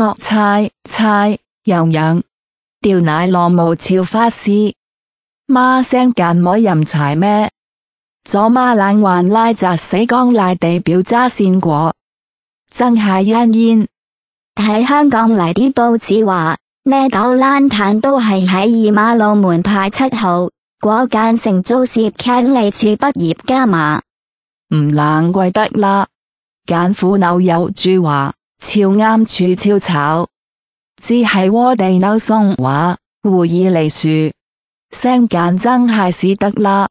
恶猜猜又样，吊奶浪无朝花丝，妈声间冇任柴咩？左妈冷还拉扎死光赖地表揸线果，真系烟烟。睇香港嚟啲报纸话，呢斗烂炭都系喺二马路门牌七号果间成租涉剧利处毕业加码，唔难怪得啦。简苦扭有住话。超啱处超炒，只系窝地扭松话，胡以嚟树声简真系屎得啦！